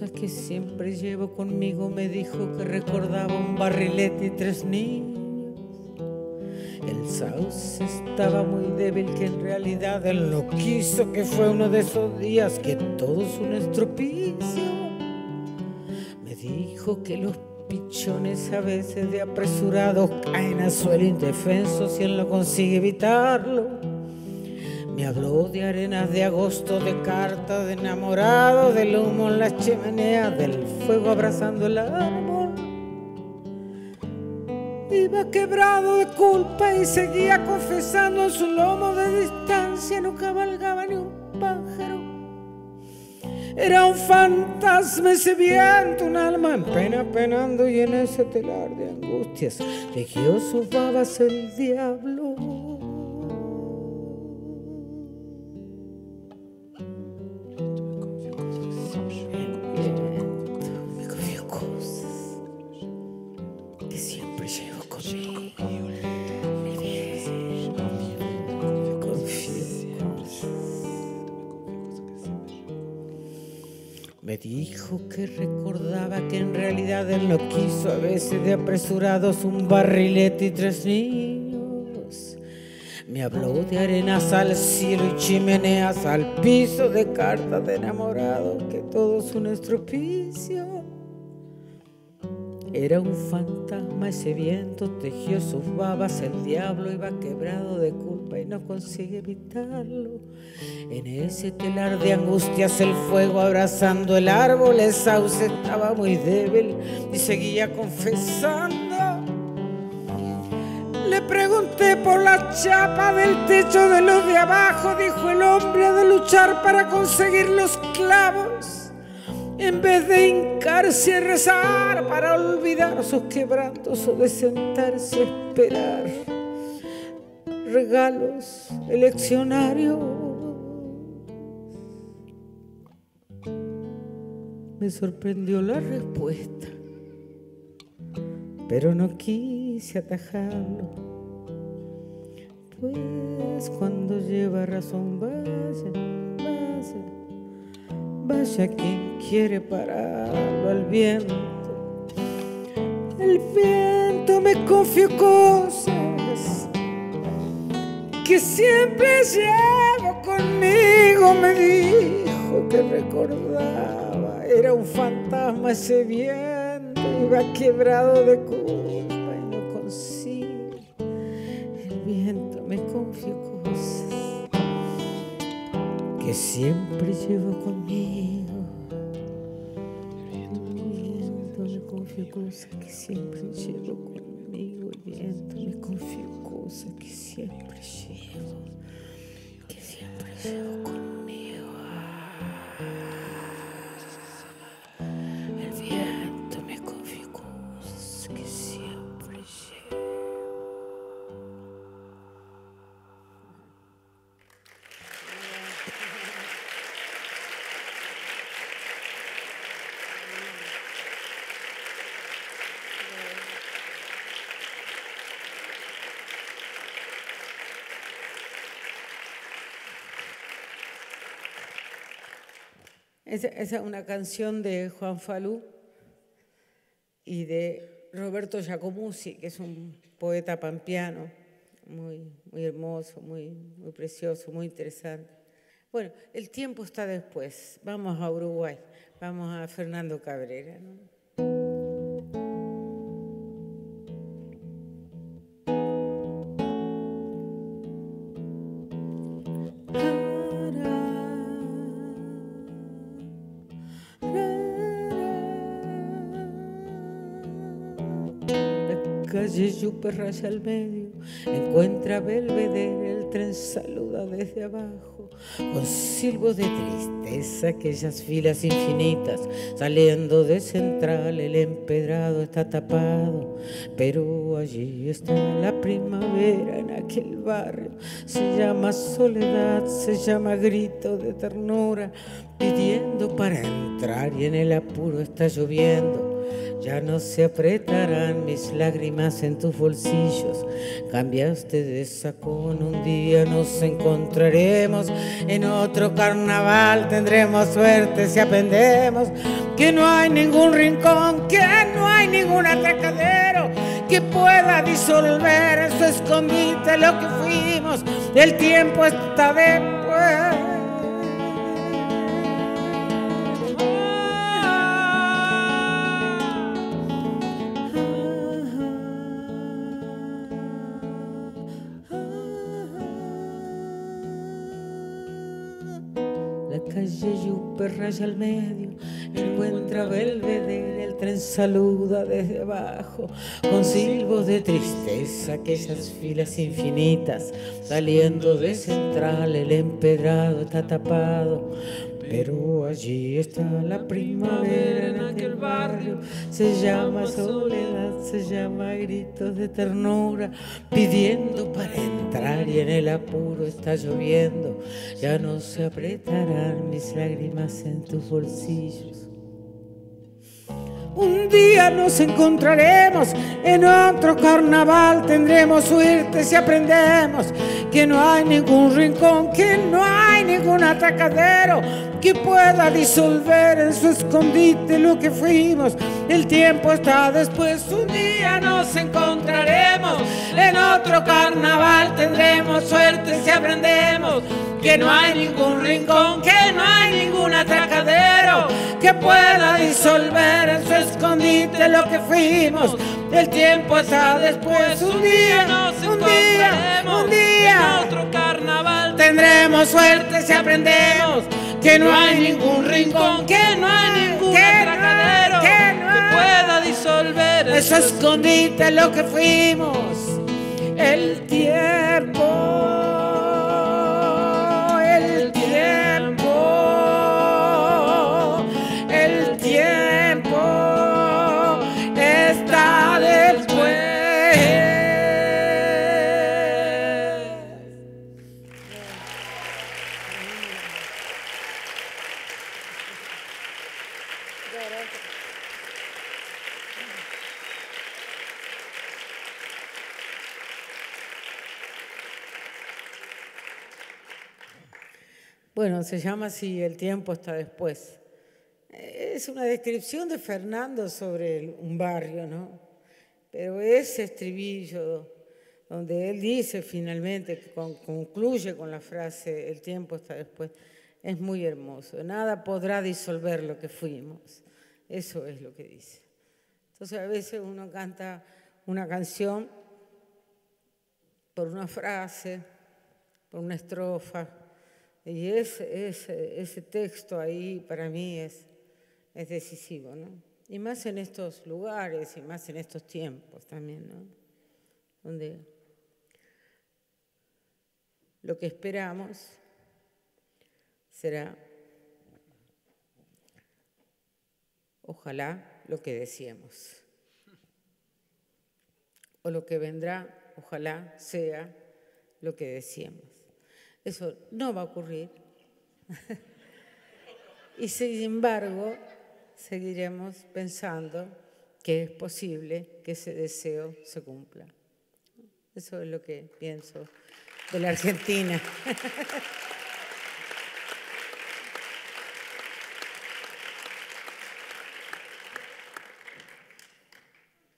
cosas que siempre llevo conmigo. Me dijo que recordaba un barrilete y tres niños. El sauce estaba muy débil, que en realidad él no quiso, que fue uno de esos días que todo es un estropicio. Me dijo que los pichones a veces de apresurados caen a suelo indefensos y él no consigue evitarlo. Me habló de arenas de agosto, de cartas de enamorado, del humo en la chimenea, del fuego abrazando el árbol. Iba quebrado de culpa y seguía confesando en su lomo de distancia, no cabalgaba ni un pájaro. Era un fantasma ese viento, un alma en pena penando y en ese telar de angustias tejió sus babas el diablo. Él no quiso a veces de apresurados un barrilete y tres niños. Me habló de arenas al cielo y chimeneas al piso de cartas de enamorado, que todo es un estropicio. Era un fantasma ese viento, tejió sus babas, el diablo iba quebrado de culpa y no consigue evitarlo. En ese telar de angustias el fuego abrazando el árbol, el sauce estaba muy débil y seguía confesando. Le pregunté por la chapa del techo de los de abajo, dijo el hombre, de luchar para conseguir los clavos. En vez de hincarse a rezar para olvidar sus quebrantos o de sentarse a esperar regalos eleccionarios. Me sorprendió la respuesta, pero no quise atajarlo. Pues cuando lleva razón, vaya, vaya quien quiere pararlo al viento. El viento me confió cosas que siempre llevo conmigo, me dijo que recordaba, era un fantasma ese viento, iba quebrado de culpa y no consigo. El viento me confió cosas que siempre llevo conmigo. Me confió cosas que siempre llevo conmigo. El viento me confió cosas que siempre llevo, Esa, es una canción de Juan Falú y de Roberto Giacomuzzi, que es un poeta pampeano, muy, muy hermoso, muy, muy precioso, muy interesante. Bueno, el tiempo está después. Vamos a Uruguay, vamos a Fernando Cabrera. Calle Yupe raya al medio, encuentra Belvedere, el tren saluda desde abajo, con silbos de tristeza aquellas filas infinitas, saliendo de central el empedrado está tapado, pero allí está la primavera en aquel barrio, se llama soledad, se llama grito de ternura, pidiendo para entrar y en el apuro está lloviendo ya no se apretarán mis lágrimas en tus bolsillos. Cambiaste de sacón, un día nos encontraremos. En otro carnaval tendremos suerte si aprendemos que no hay ningún rincón, que no hay ningún atracadero que pueda disolver en su escondite lo que fuimos. El tiempo está después. Raya al medio, encuentra Belvedere, el tren saluda desde abajo, con silbos de tristeza, aquellas filas infinitas, saliendo de central, el empedrado está tapado pero allí está la primavera en aquel barrio. Se llama soledad, se llama gritos de ternura, pidiendo para entrar y en el apuro está lloviendo. Ya no se apretarán mis lágrimas en tus bolsillos. Un día nos encontraremos en otro carnaval, tendremos suerte si aprendemos que no hay ningún rincón, que no hay ningún atacadero que pueda disolver en su escondite lo que fuimos. El tiempo está después, un día nos encontraremos en otro carnaval, tendremos suerte si aprendemos que no hay ningún rincón, que no hay ningún atracadero que pueda disolver en su escondite lo que fuimos. El tiempo está después, un día, un día, un día, otro carnaval. Tendremos suerte si aprendemos que no hay ningún rincón, que no hay ningún atracadero que, pueda disolver eso escondite lo que fuimos. El tiempo. Bueno, se llama así, el tiempo está después. Es una descripción de Fernando sobre un barrio, ¿no? Pero ese estribillo donde él dice finalmente, concluye con la frase, el tiempo está después, es muy hermoso. Nada podrá disolver lo que fuimos. Eso es lo que dice. Entonces a veces uno canta una canción por una frase, por una estrofa, y ese, ese, ese texto ahí para mí es, es decisivo, ¿no? Y más en estos lugares y más en estos tiempos también, ¿no? Donde lo que esperamos será, ojalá, lo que decíamos. O lo que vendrá, ojalá, sea lo que decíamos. Eso no va a ocurrir. y sin embargo, seguiremos pensando que es posible que ese deseo se cumpla. Eso es lo que pienso de la Argentina.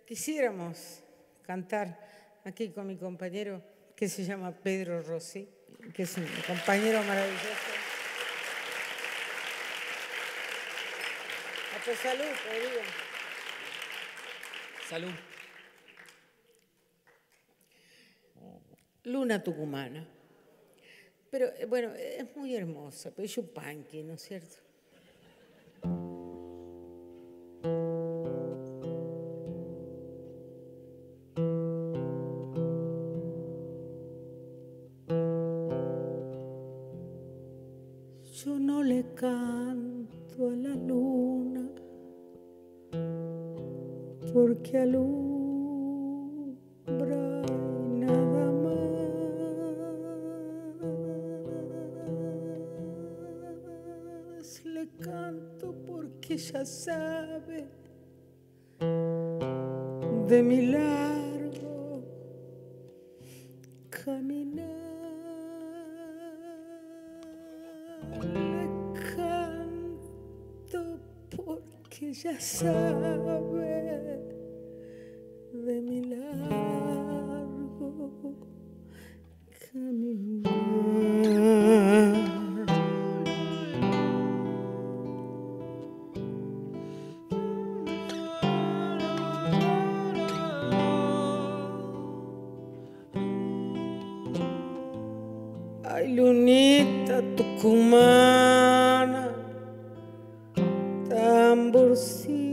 Quisiéramos cantar aquí con mi compañero que se llama Pedro Rossi que es un compañero maravilloso. A tu salud, querido. Salud. Luna tucumana. Pero eh, bueno, es muy hermosa, pero es un panqui, ¿no es cierto? que alumbra y nada más. Le canto porque ya sabe de mi largo caminar. Le canto porque ya sabe. Ay, lunita tucumana, tamborcito.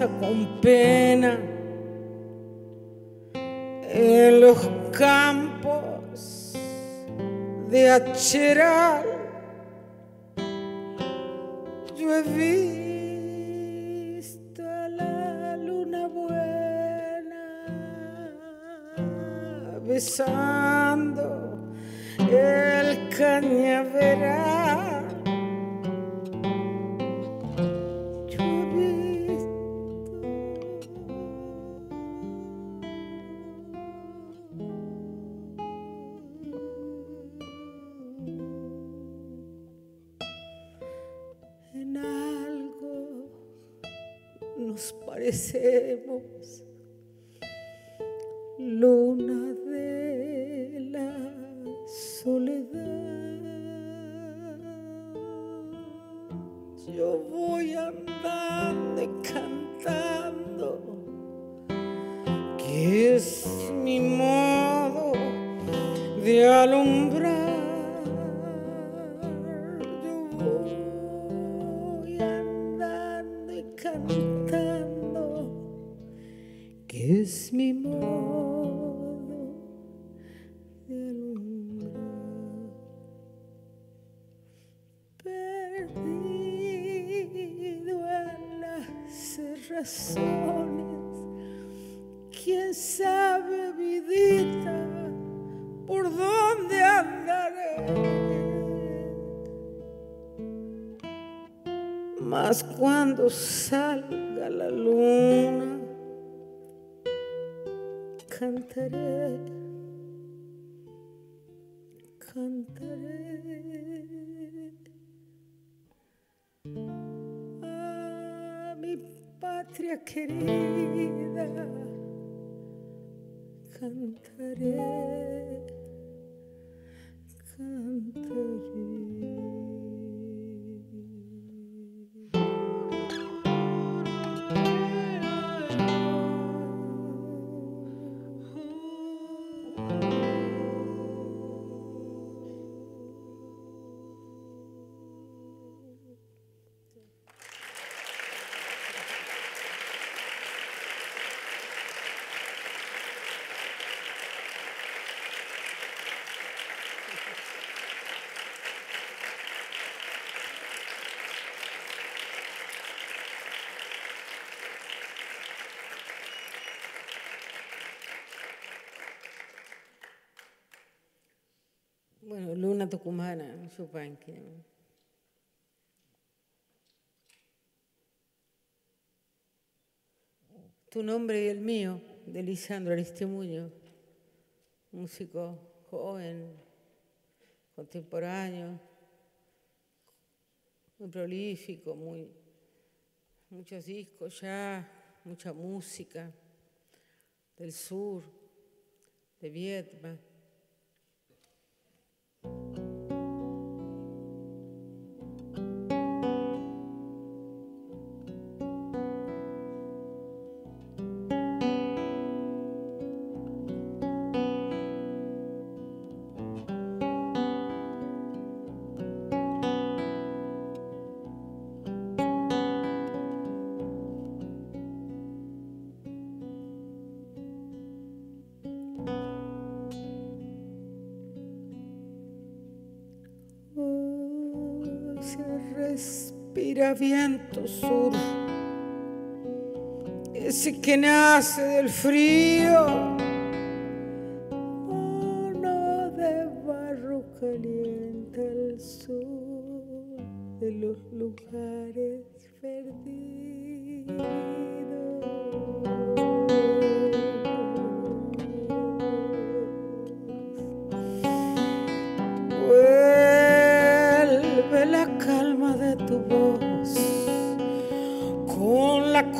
casa con pena, en los campos de Acheral 看 salga la luna, cantaré, cantaré a mi patria querida. Una tucumana, Yupanqui. Tu nombre y el mío, de Lisandro Aristimuño, músico joven, contemporáneo, muy prolífico, muy, muchos discos ya, mucha música del sur, de Vietnam. Viento sur, ese que nace del frío,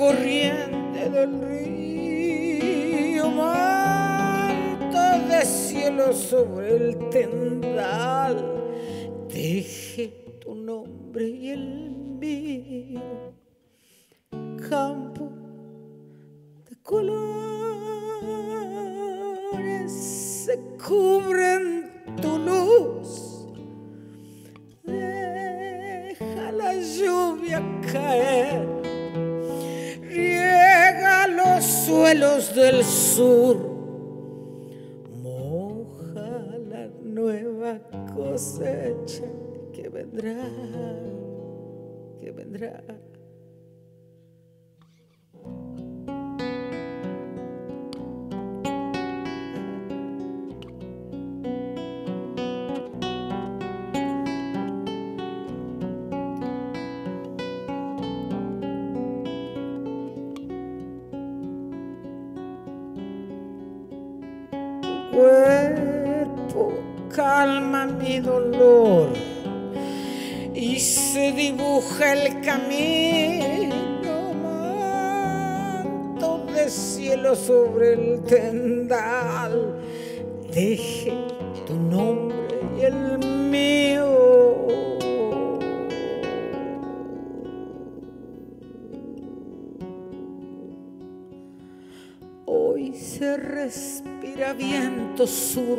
corriente del río, manto de cielo sobre el tendal. Deje tu nombre y el mío, campo de colores se cubren tu luz. Deja la lluvia caer, suelos del sur, moja la nueva cosecha que vendrá, que vendrá. Sobre el tendal. Deje tu nombre y el mío. Hoy se respira viento sur,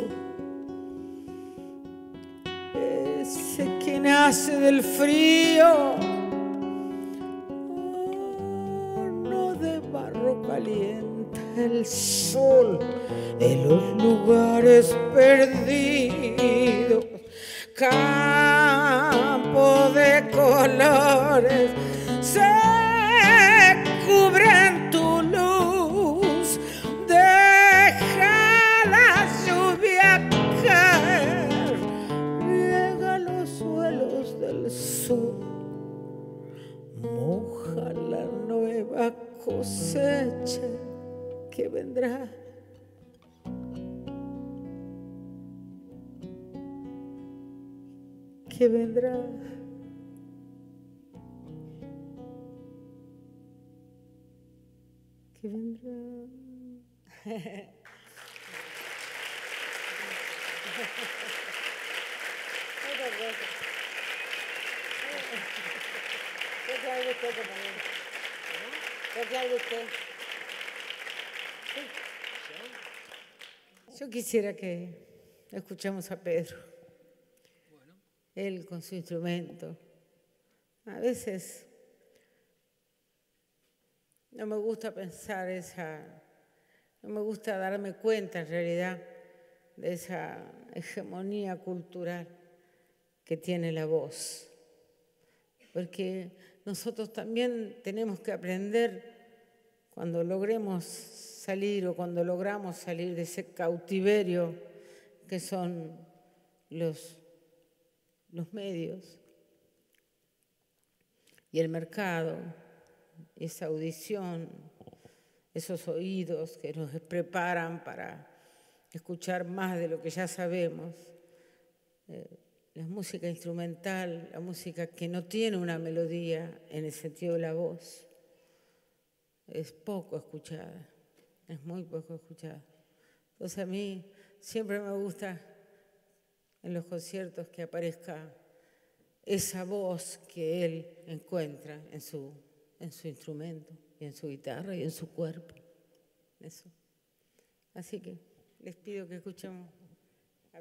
ese que nace del frío, sol de los lugares perdidos, campo de colores vendrá. Que vendrá. Que vendrá. quisiera que escuchemos a Pedro. Él con su instrumento. A veces no me gusta pensar esa, no me gusta darme cuenta en realidad de esa hegemonía cultural que tiene la voz. Porque nosotros también tenemos que aprender cuando logremos salir o cuando logramos salir de ese cautiverio que son los los medios y el mercado, esa audición, esos oídos que nos preparan para escuchar más de lo que ya sabemos. Eh, la música instrumental, la música que no tiene una melodía en el sentido de la voz, es poco escuchada, es muy poco escuchada. Entonces a mí siempre me gusta en los conciertos que aparezca esa voz que él encuentra en su, en su instrumento, y en su guitarra y en su cuerpo. Eso. Así que les pido que escuchemos a.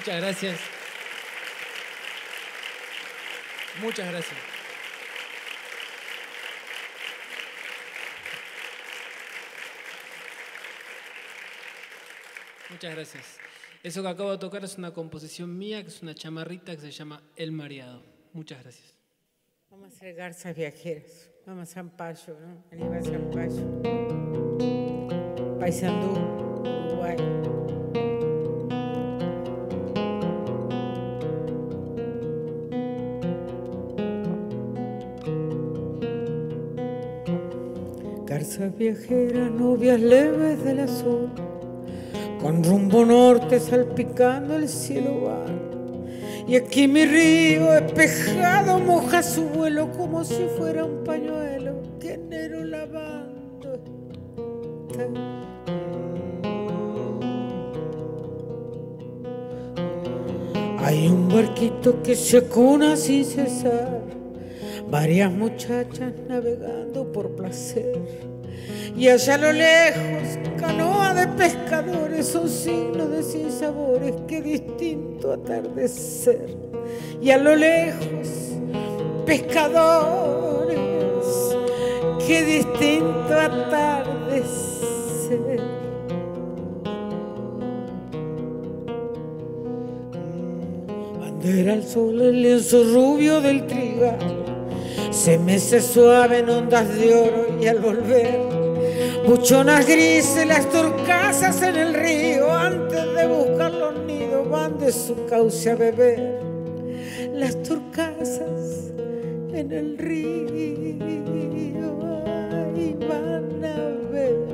Muchas gracias. Muchas gracias. Muchas gracias. Eso que acabo de tocar es una composición mía, que es una chamarrita que se llama El Mareado. Muchas gracias. Vamos a hacer garzas viajeras. Vamos a Zampayo, ¿no? Aníbal Zampayo. Paisandú, Viajeras, novias leves del azul, con rumbo norte salpicando el cielo van. Y aquí mi río espejado moja su vuelo como si fuera un pañuelo que enero lavando. Hay un barquito que se acuna sin cesar, varias muchachas navegando por placer. Y allá a lo lejos, canoa de pescadores, un signo de sinsabores, qué distinto atardecer. Y a lo lejos, pescadores, qué distinto atardecer. Bandera al sol, el lienzo rubio del trigal, se mece suave en ondas de oro y al volver Buchonas grises, las turcasas en el río, antes de buscar los nidos van de su cauce a beber. Las turcasas en el río ahí van a beber.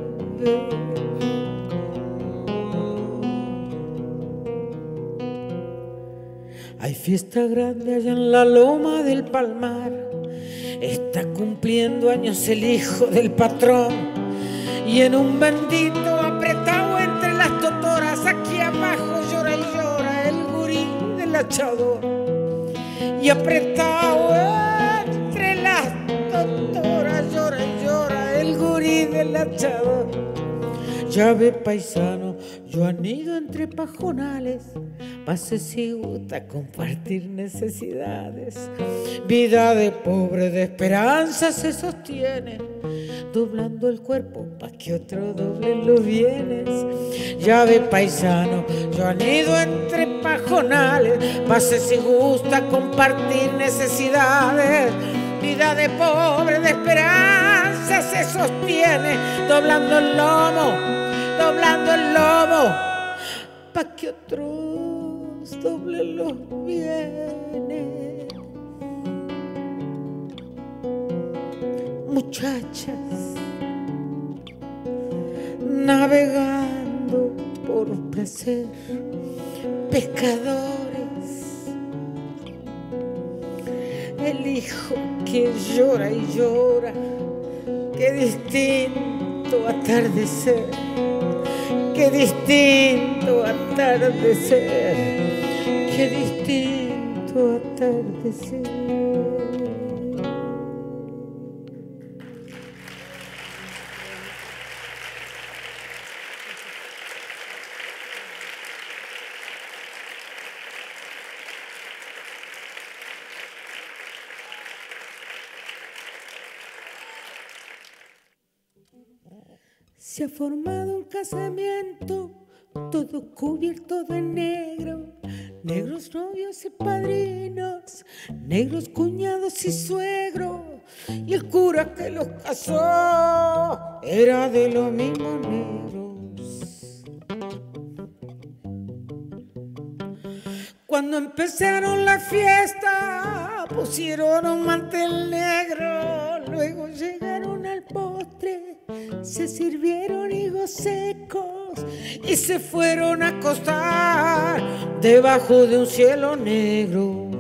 Hay fiesta grande allá en la loma del palmar. Está cumpliendo años el hijo del patrón y en un bendito apretado entre las totoras, aquí abajo llora y llora el gurí del hachador. Y apretado entre las totoras llora y llora el gurí del hachador. Ya ve paisano, yo anido entre pajonales, pase si gusta compartir necesidades. Vida de pobre, de esperanza se sostiene doblando el cuerpo pa' que otro doble los bienes. Ya ve paisano, yo anido entre pajonales, pase si gusta compartir necesidades. Vida de pobre, de esperanza se sostiene, doblando el lomo, doblando el lomo, pa' que otros doblen los bienes. Muchachas navegando por placer, pescadores, el hijo que llora y llora, qué distinto atardecer, qué distinto atardecer, qué distinto atardecer. Se ha formado un casamiento, todo cubierto de negro. Negros novios y padrinos, negros cuñados y suegros. Y el cura que los casó era de los mismos negros. Cuando empezaron la fiesta, pusieron un mantel negro, sirvieron higos secos y se fueron a acostar debajo de un cielo negro.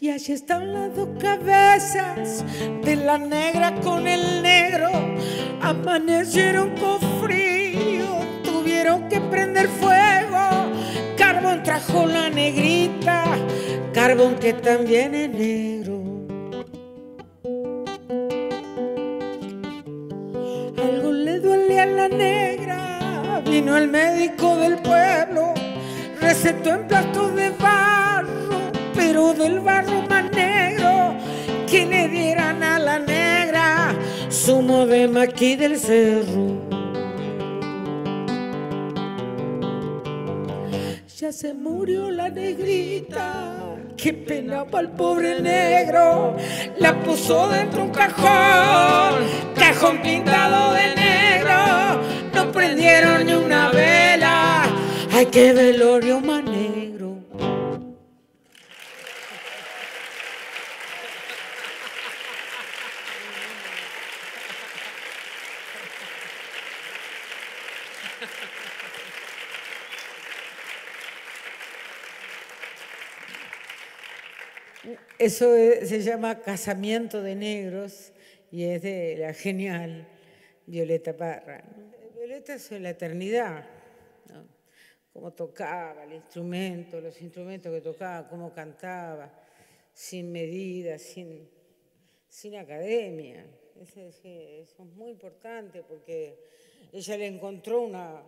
Y allí están las dos cabezas de la negra con el negro. Amanecieron con frío, tuvieron que prender fuego. Carbón trajo la negrita, carbón que también es negro. Médico del pueblo, recetó en platos de barro, pero del barro más negro, que le dieran a la negra zumo de maquí del cerro. Ya se murió la negrita, qué pena para el pobre negro, la puso dentro un cajón, cajón pintado de negro, prendieron ni una vela, ay qué velorio más negro. Eso se llama Casamiento de Negros y es de la genial Violeta Parra. Violeta es la eternidad. cómo tocaba el instrumento, los instrumentos que tocaba, cómo cantaba, sin medida, sin, sin academia. Eso es muy importante porque ella le encontró una,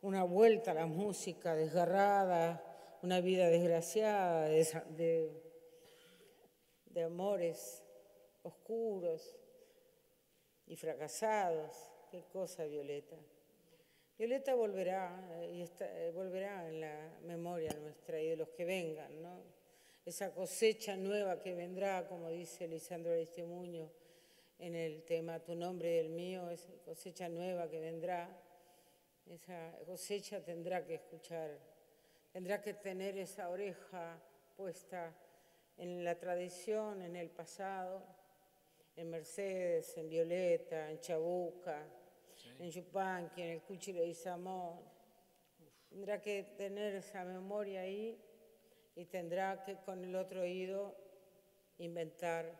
una vuelta a la música desgarrada, una vida desgraciada, de, de amores oscuros y fracasados. Qué cosa, Violeta. Violeta volverá eh, y eh, volverá en la memoria nuestra y de los que vengan, ¿no? Esa cosecha nueva que vendrá, como dice Lisandro Aristimuño en el tema Tu nombre y el mío, esa cosecha nueva que vendrá, esa cosecha tendrá que escuchar, tendrá que tener esa oreja puesta en la tradición, en el pasado, en Mercedes, en Violeta, en Chabuca, en Yupanqui, en el Cuchile de Isamón. Tendrá que tener esa memoria ahí y tendrá que con el otro oído inventar,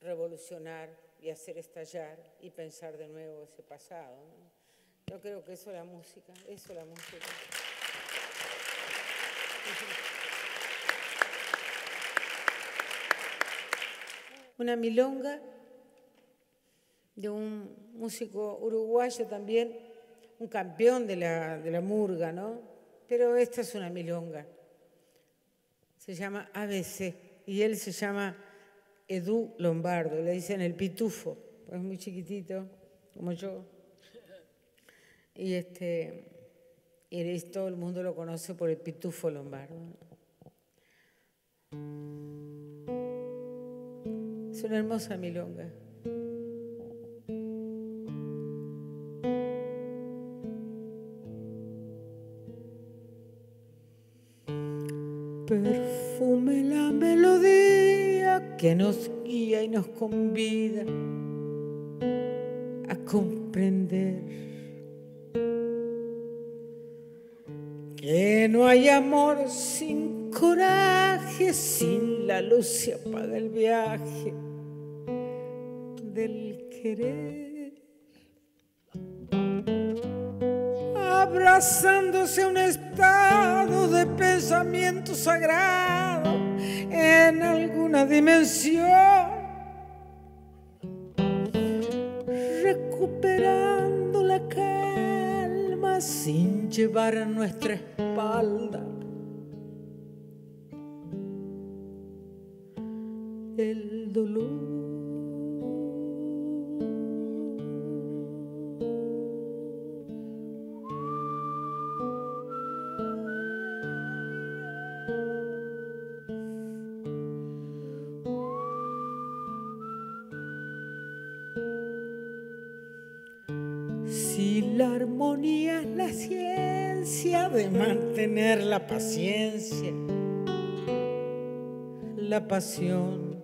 revolucionar y hacer estallar y pensar de nuevo ese pasado. Yo creo que eso es la música, eso es la música. Una milonga de un músico uruguayo también, un campeón de la, de la murga, ¿no? Pero esta es una milonga. Se llama ABC y él se llama Edu Lombardo, le dicen el pitufo, es muy chiquitito, como yo. Y este y todo el mundo lo conoce por el pitufo Lombardo. Es una hermosa milonga. Perfume la melodía que nos guía y nos convida a comprender que no hay amor sin coraje, sin la luz se apaga el viaje del querer. Abrazándose a un estado de pensamiento sagrado en alguna dimensión, recuperando la calma sin llevar a nuestra espalda el dolor. La paciencia, la pasión.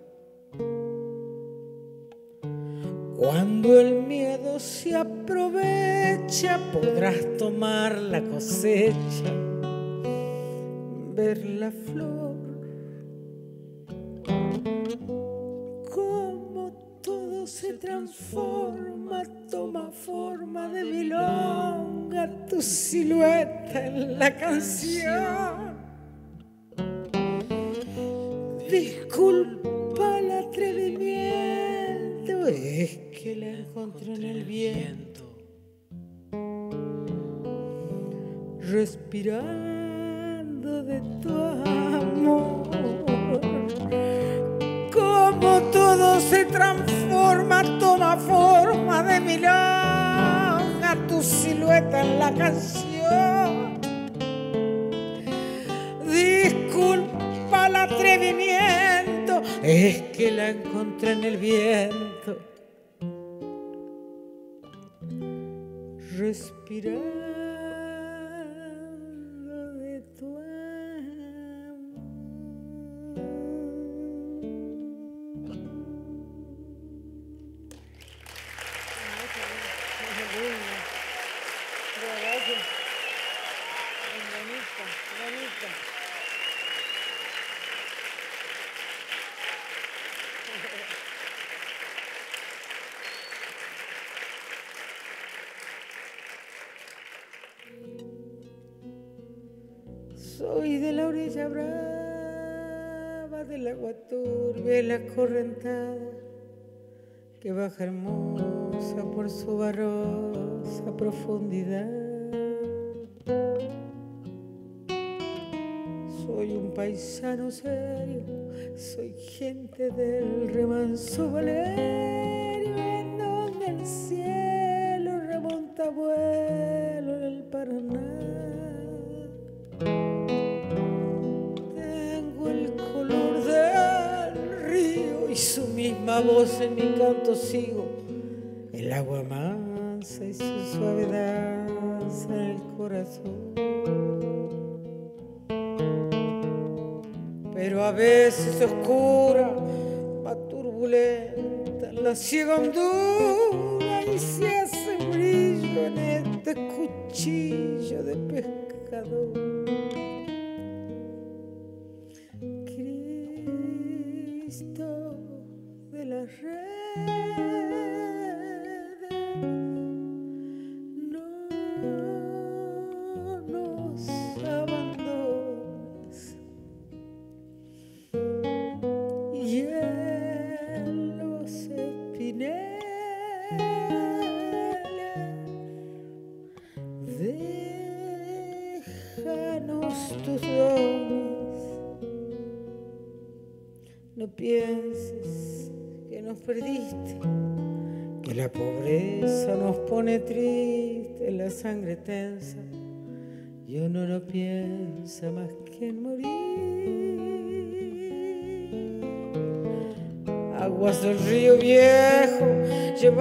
Cuando el miedo se aprovecha, podrás tomar la cosecha, ver la flor. Como todo se transforma, silueta en la canción. Disculpa el atrevimiento, es que la encontré en el viento. Respirando de tu amor. Como todo se transforma, toma forma de milagro silueta en la canción. Disculpa el atrevimiento, es que la encontré en el viento. Respirar. La correntada que baja hermosa por su barrosa profundidad. Soy un paisano serio, soy gente del remanso valerio voz en mi canto sigo. El agua mansa y su suavidad en el corazón. Pero a veces oscura, va turbulenta, la ciega hondura y se hace brillo en este cuchillo de pescador. De la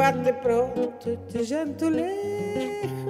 llévate pronto este llanto lejos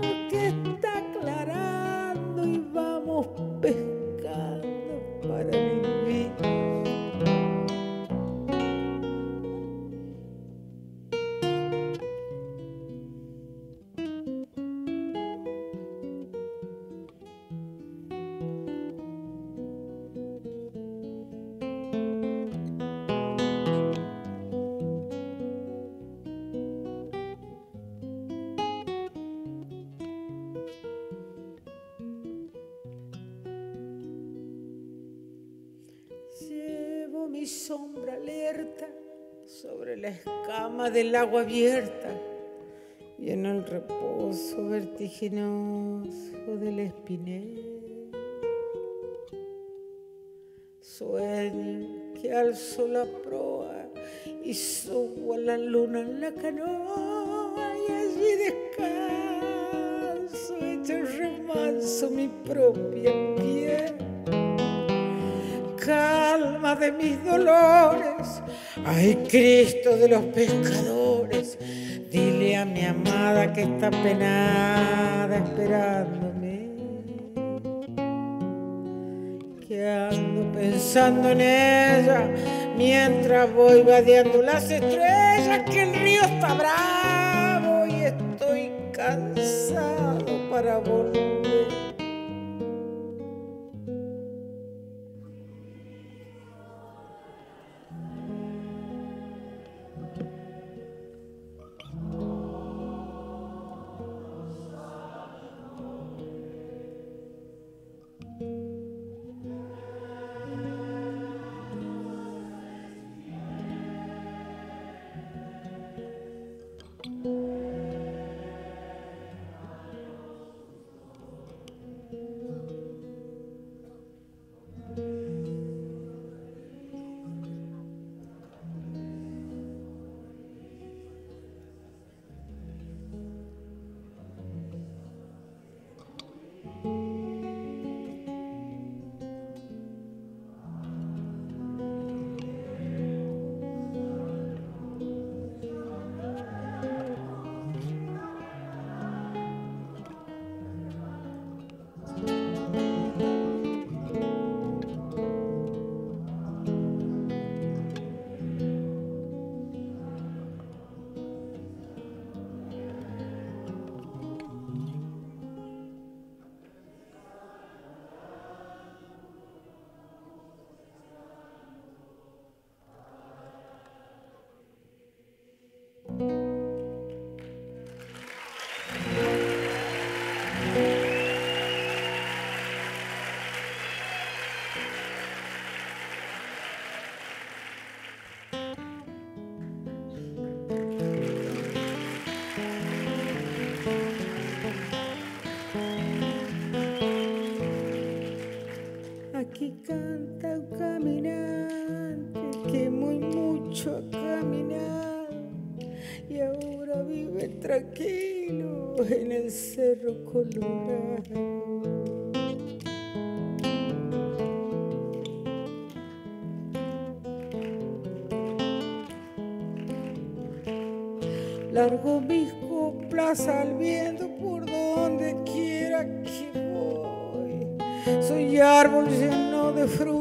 la escama del agua abierta y en el reposo vertiginoso del espinel. Sueño que alzo la proa y subo a la luna en la canoa y allí descanso, hecho remanso mi propia piel calma de mis dolores. Ay, Cristo de los pescadores, dile a mi amada que está penada esperándome. Que ando pensando en ella mientras voy vadeando las estrellas, que el río está bravo canta un caminante que muy mucho ha caminado y ahora vive tranquilo en el Cerro Colorado. Largo mis coplas al viento por donde quiera que voy. Soy árbol de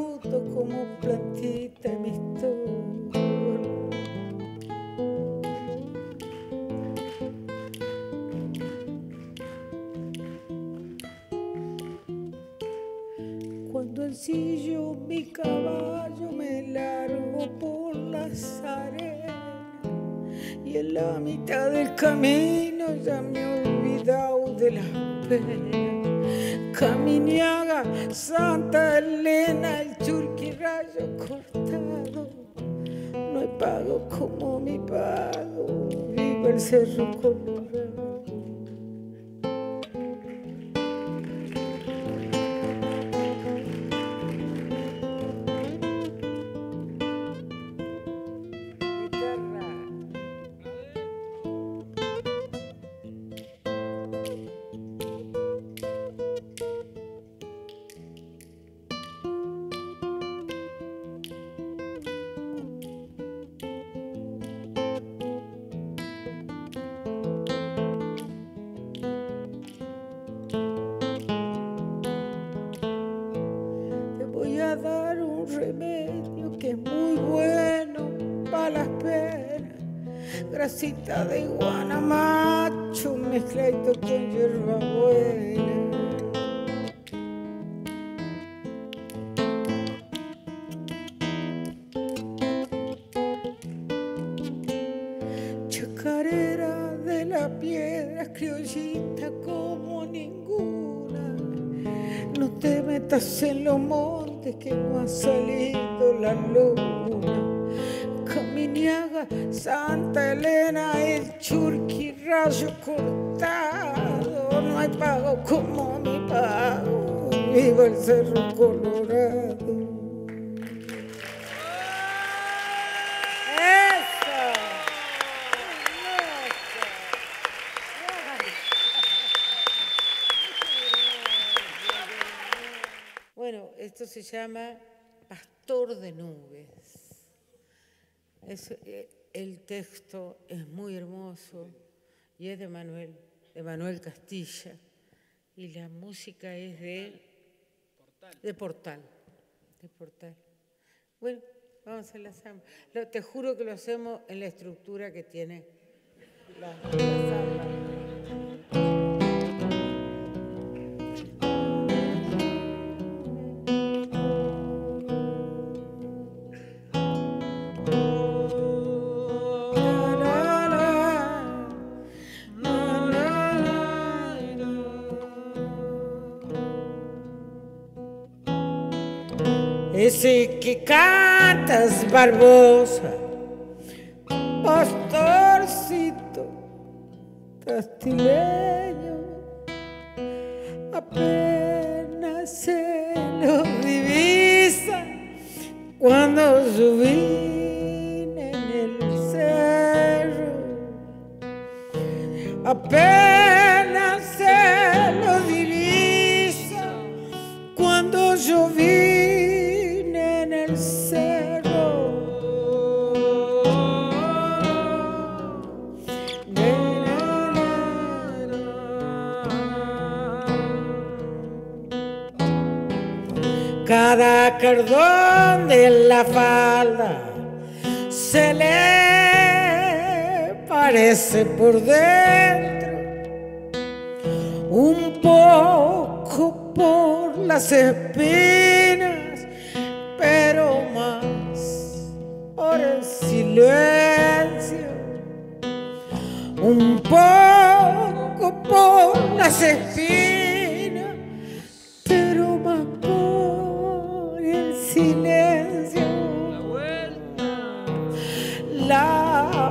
grasita de guanamacho mezcladito con hierbabuena. Chacarera de la piedra, criollita como ninguna. No te metas en los montes que no ha salido la luna. Cerro colorado. Bueno, esto se llama Pastor de Nubes. Eh, el texto es muy hermoso y es de Manuel, de Manuel Castilla y la música es de. De Portal. De Portal. Bueno, vamos a la samba. te juro que lo hacemos en la estructura que tiene la, la samba. Ese que cantas, Barbosa,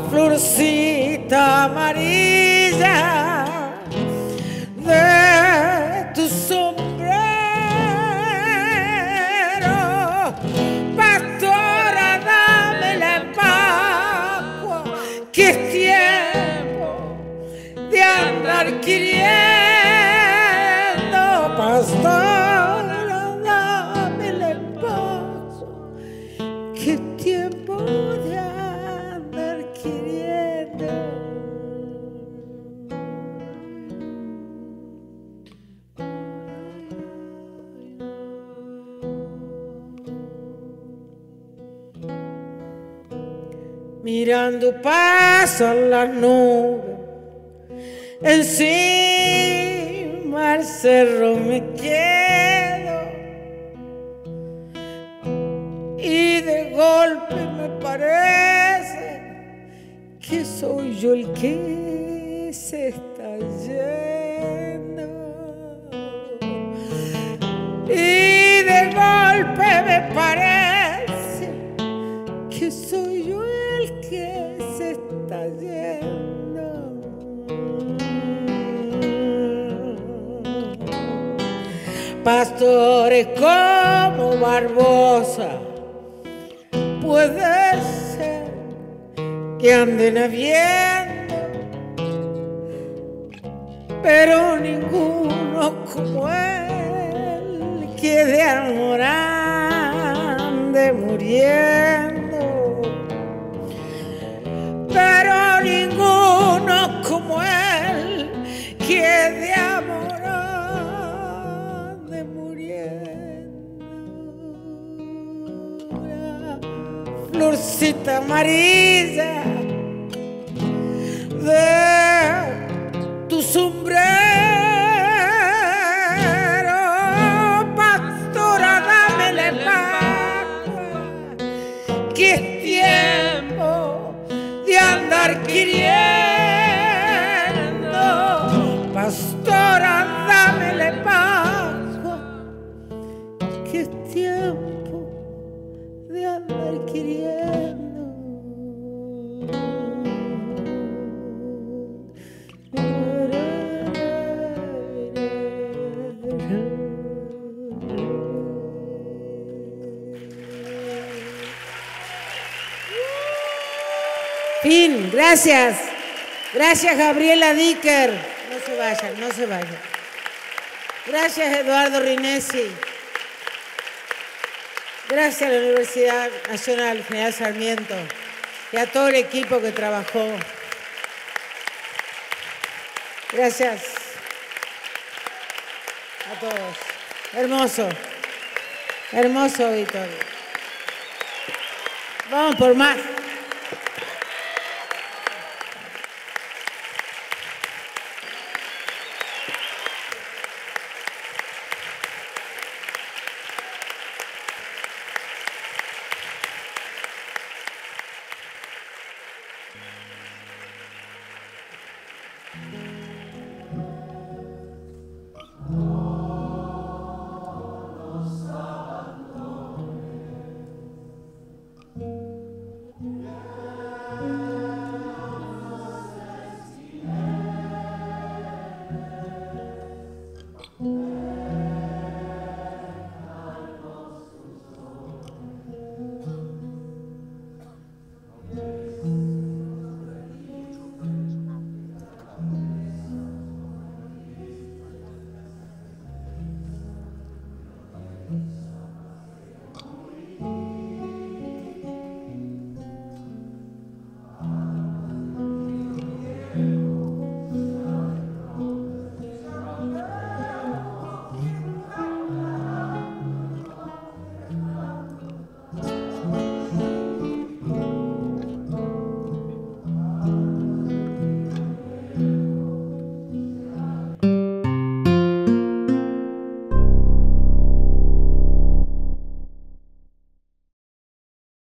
florcita amarilla Mirando pasan las nubes, encima el cerro me quedo. Y de golpe me parece que soy yo el que se está yendo. Y de golpe me parece que soy yo Pastores como Barbosa, puede ser que anden habiendo, pero ninguno como él que de amor. Florcita amarilla de tu sombrero, pastora, dámele pagua, que es tiempo de andar queriendo, Gracias. Gracias Gabriela Dicker. No se vayan, no se vayan. Gracias Eduardo Rinesi. Gracias a la Universidad Nacional General Sarmiento y a todo el equipo que trabajó. Gracias a todos. Hermoso, hermoso auditorio. Vamos por más.